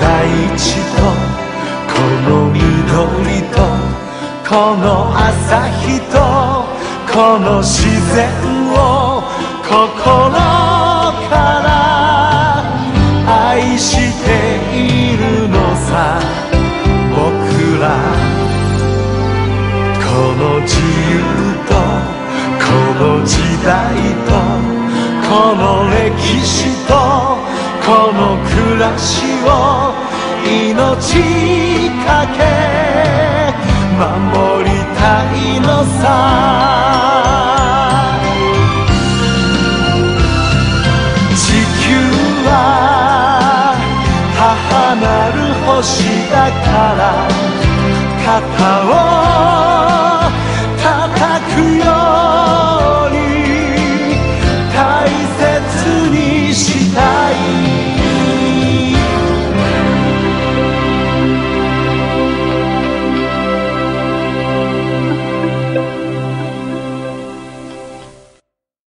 大地とこの緑とこの朝日とこの自然を心から愛しているのさ。僕らこの自由とこの時代とこの歴史とこの暮らしを命かけ守りたいのさ。地球は母なる星だから肩を叩くよ。